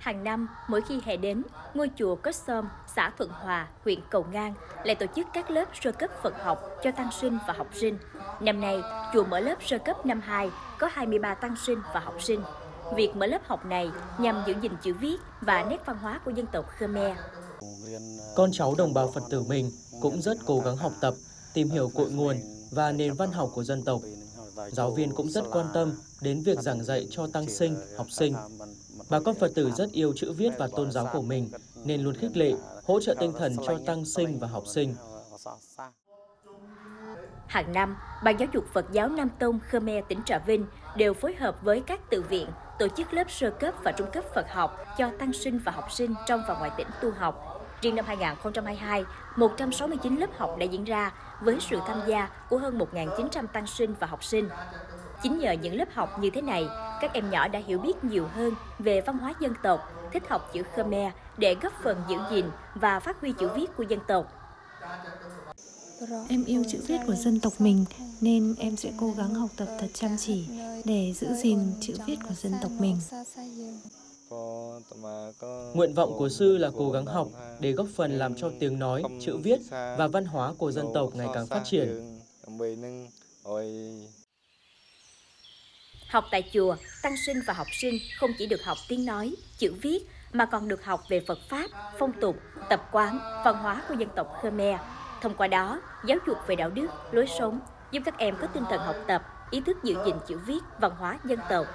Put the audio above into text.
Hàng năm, mỗi khi hè đến, ngôi chùa Cất Sôm, xã Thuận Hòa, huyện Cầu Ngang lại tổ chức các lớp sơ cấp Phật học cho tăng sinh và học sinh. Năm nay, chùa mở lớp sơ cấp năm 2 có 23 tăng sinh và học sinh. Việc mở lớp học này nhằm giữ gìn chữ viết và nét văn hóa của dân tộc Khmer. Con cháu đồng bào Phật tử mình cũng rất cố gắng học tập, tìm hiểu cội nguồn và nền văn học của dân tộc. Giáo viên cũng rất quan tâm đến việc giảng dạy cho tăng sinh, học sinh. Bà con Phật tử rất yêu chữ viết và tôn giáo của mình, nên luôn khích lệ, hỗ trợ tinh thần cho tăng sinh và học sinh. Hàng năm, Ban giáo dục Phật giáo Nam Tông Khmer tỉnh Trà Vinh đều phối hợp với các tự viện tổ chức lớp sơ cấp và trung cấp Phật học cho tăng sinh và học sinh trong và ngoài tỉnh tu học. Riêng năm 2022, 169 lớp học đã diễn ra với sự tham gia của hơn 1.900 tăng sinh và học sinh. Chính nhờ những lớp học như thế này, các em nhỏ đã hiểu biết nhiều hơn về văn hóa dân tộc, thích học chữ Khmer để góp phần giữ gìn và phát huy chữ viết của dân tộc. Em yêu chữ viết của dân tộc mình nên em sẽ cố gắng học tập thật chăm chỉ để giữ gìn chữ viết của dân tộc mình. Nguyện vọng của sư là cố gắng học để góp phần làm cho tiếng nói, chữ viết và văn hóa của dân tộc ngày càng phát triển. Học tại chùa, tăng sinh và học sinh không chỉ được học tiếng nói, chữ viết mà còn được học về Phật Pháp, phong tục, tập quán, văn hóa của dân tộc Khmer. Thông qua đó, giáo dục về đạo đức, lối sống, giúp các em có tinh thần học tập, ý thức giữ gìn chữ viết, văn hóa dân tộc,